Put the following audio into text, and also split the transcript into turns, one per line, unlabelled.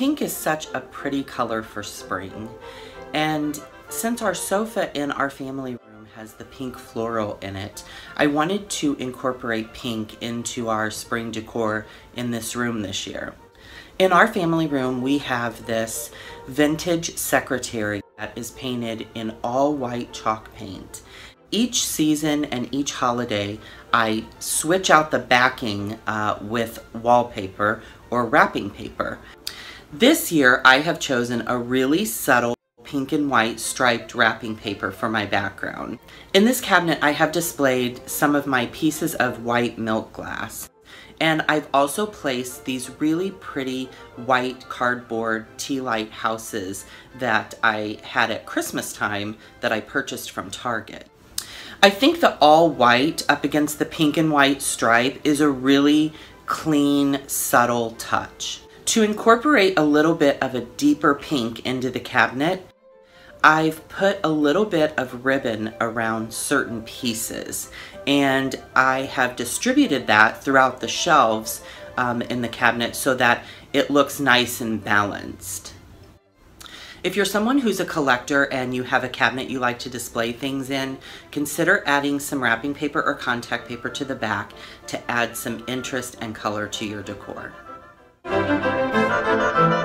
Pink is such a pretty color for spring. And since our sofa in our family room has the pink floral in it, I wanted to incorporate pink into our spring decor in this room this year. In our family room, we have this vintage secretary that is painted in all white chalk paint. Each season and each holiday, I switch out the backing uh, with wallpaper or wrapping paper. This year, I have chosen a really subtle pink and white striped wrapping paper for my background. In this cabinet, I have displayed some of my pieces of white milk glass. And I've also placed these really pretty white cardboard tea light houses that I had at Christmas time that I purchased from Target. I think the all white up against the pink and white stripe is a really clean, subtle touch. To incorporate a little bit of a deeper pink into the cabinet, I've put a little bit of ribbon around certain pieces and I have distributed that throughout the shelves um, in the cabinet so that it looks nice and balanced. If you're someone who's a collector and you have a cabinet you like to display things in, consider adding some wrapping paper or contact paper to the back to add some interest and color to your decor. Thank you.